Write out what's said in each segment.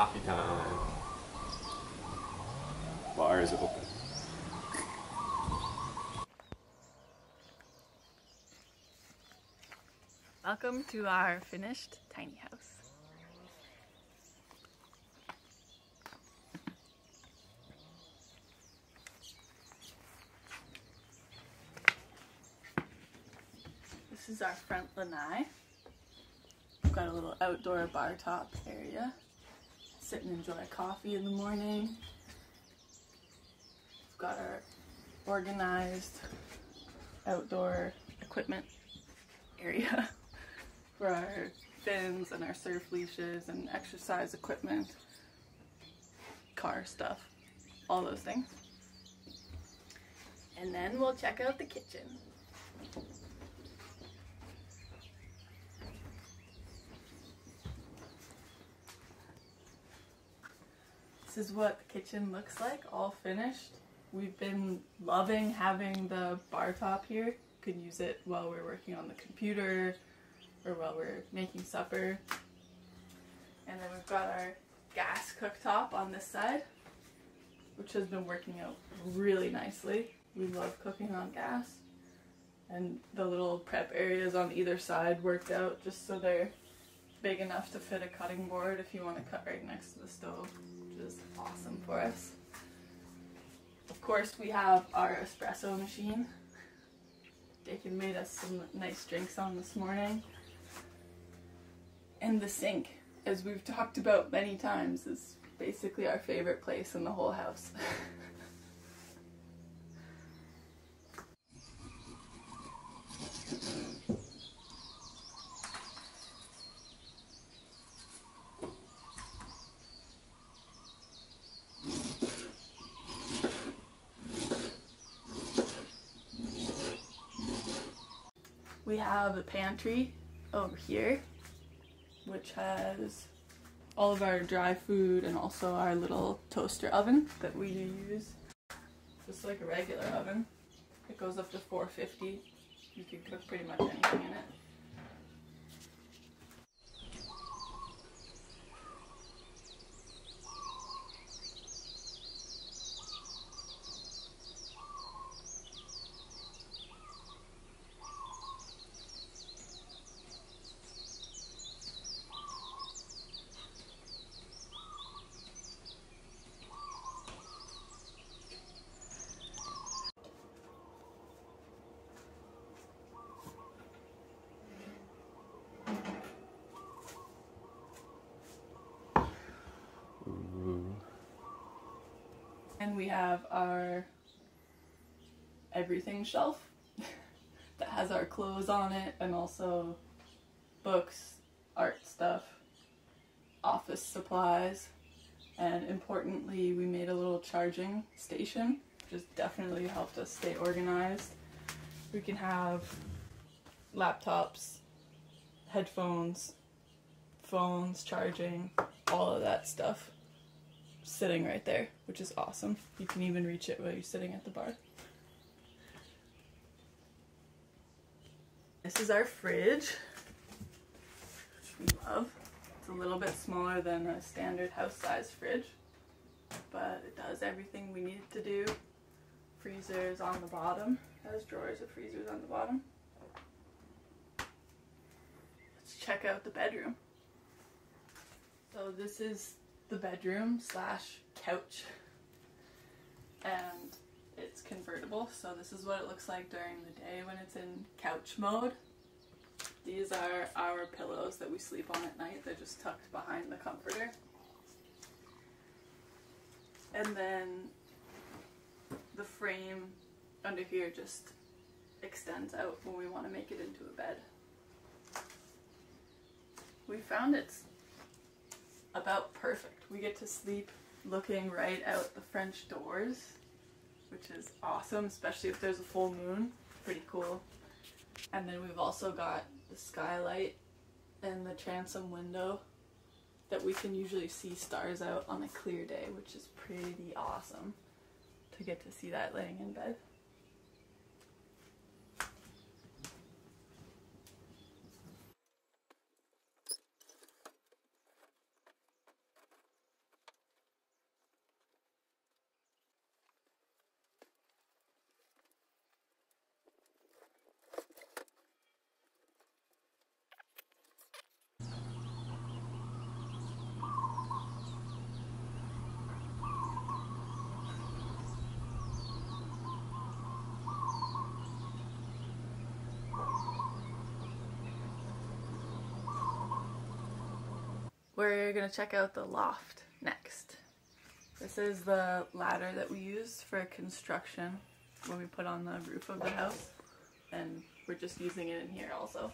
Coffee time. Bar is open. Welcome to our finished tiny house. This is our front lanai. We've got a little outdoor bar top area. Sit and enjoy a coffee in the morning. We've got our organized outdoor equipment area for our fins and our surf leashes and exercise equipment, car stuff, all those things. And then we'll check out the kitchen. This is what the kitchen looks like, all finished. We've been loving having the bar top here. Can use it while we're working on the computer or while we're making supper. And then we've got our gas cooktop on this side, which has been working out really nicely. We love cooking on gas. And the little prep areas on either side worked out just so they're big enough to fit a cutting board if you want to cut right next to the stove, is awesome for us. Of course, we have our espresso machine. Dakin made us some nice drinks on this morning. And the sink, as we've talked about many times, is basically our favorite place in the whole house. we have a pantry over here which has all of our dry food and also our little toaster oven that we use. Just like a regular oven. It goes up to 450 you can cook pretty much anything in it And we have our everything shelf that has our clothes on it and also books, art stuff, office supplies, and importantly, we made a little charging station, which has definitely helped us stay organized. We can have laptops, headphones, phones, charging, all of that stuff sitting right there, which is awesome. You can even reach it while you're sitting at the bar. This is our fridge, which we love. It's a little bit smaller than a standard house size fridge, but it does everything we need it to do. Freezers on the bottom, it has drawers of freezers on the bottom. Let's check out the bedroom. So this is the bedroom slash couch. And it's convertible so this is what it looks like during the day when it's in couch mode. These are our pillows that we sleep on at night. They're just tucked behind the comforter. And then the frame under here just extends out when we want to make it into a bed. We found it's about perfect. We get to sleep looking right out the French doors, which is awesome, especially if there's a full moon. Pretty cool. And then we've also got the skylight and the transom window that we can usually see stars out on a clear day, which is pretty awesome to get to see that laying in bed. We're gonna check out the loft next. This is the ladder that we use for construction when we put on the roof of the house. And we're just using it in here also.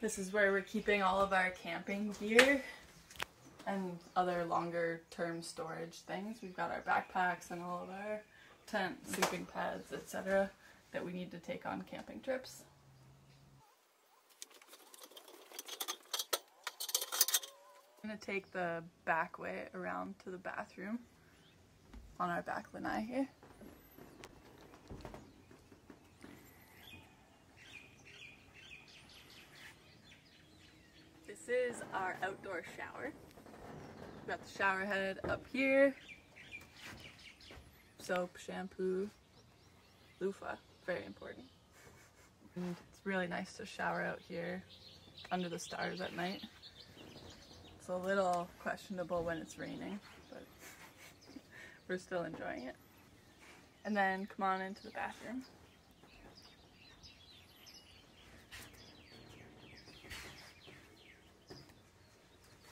This is where we're keeping all of our camping gear and other longer term storage things. We've got our backpacks and all of our tent, sleeping pads, etc. that we need to take on camping trips. I'm gonna take the back way around to the bathroom on our back lanai here. This is our outdoor shower. We've got the shower head up here. Soap, shampoo, loofah, very important. And it's really nice to shower out here under the stars at night. It's a little questionable when it's raining, but we're still enjoying it. And then come on into the bathroom.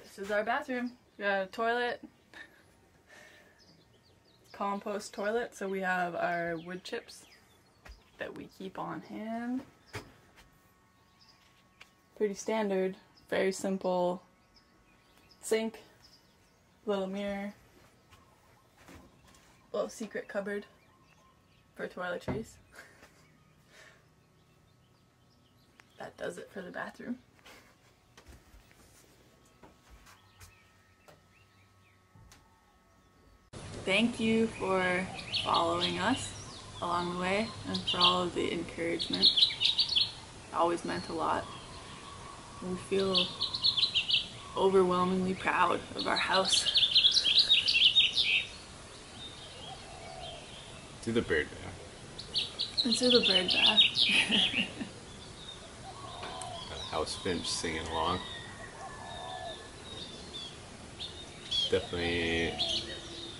This is our bathroom. We got a toilet, compost toilet, so we have our wood chips that we keep on hand. Pretty standard, very simple sink, little mirror, little secret cupboard for toiletries. that does it for the bathroom. Thank you for following us along the way and for all of the encouragement. It always meant a lot. We feel overwhelmingly proud of our house. Do the bird bath. Let's do the bird bath. House finch singing along. Definitely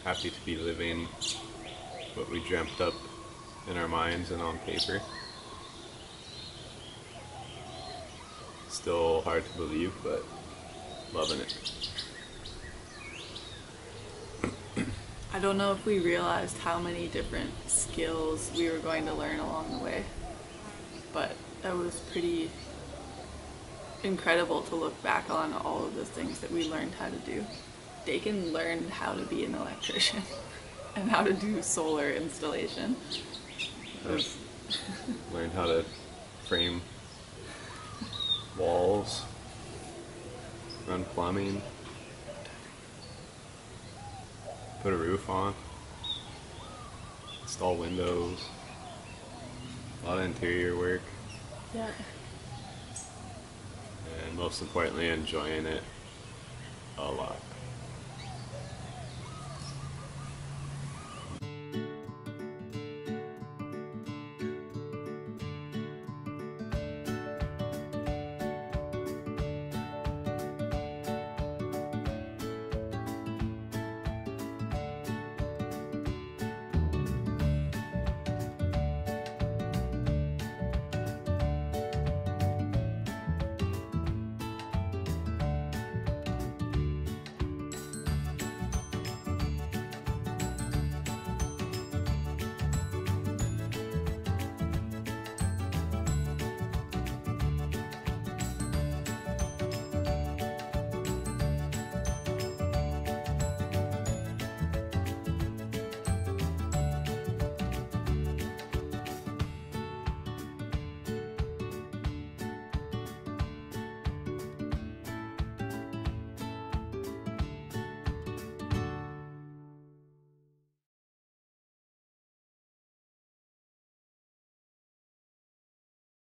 happy to be living what we dreamt up in our minds and on paper. Still hard to believe, but loving it. I don't know if we realized how many different skills we were going to learn along the way, but that was pretty incredible to look back on all of the things that we learned how to do. Dakin learn how to be an electrician and how to do solar installation. Was- how to frame walls, run plumbing, put a roof on, install windows, a lot of interior work, yeah. and most importantly, enjoying it a lot.